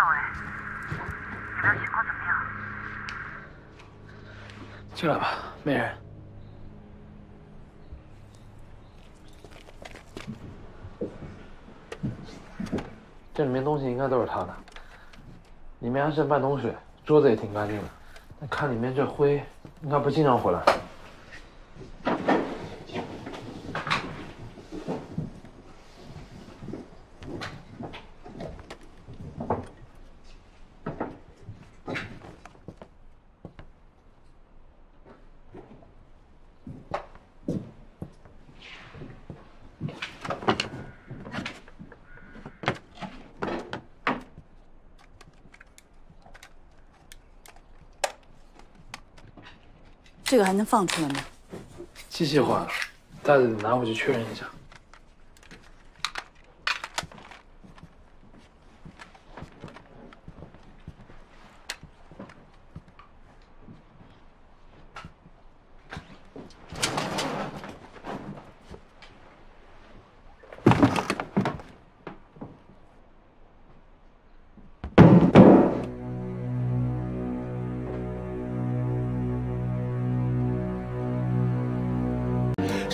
赵伟，你面情况怎么样？进来吧，没人。这里面东西应该都是他的，里面还剩半桶水，桌子也挺干净的，看里面这灰，应该不经常回来。这个还能放出来吗？机器坏了，袋子拿回去确认一下。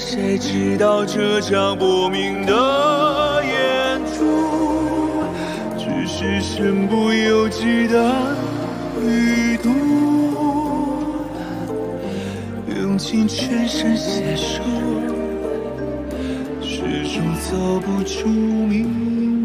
谁知道这场不明的演出，只是身不由己的旅途，用尽全身解数，始终走不出迷。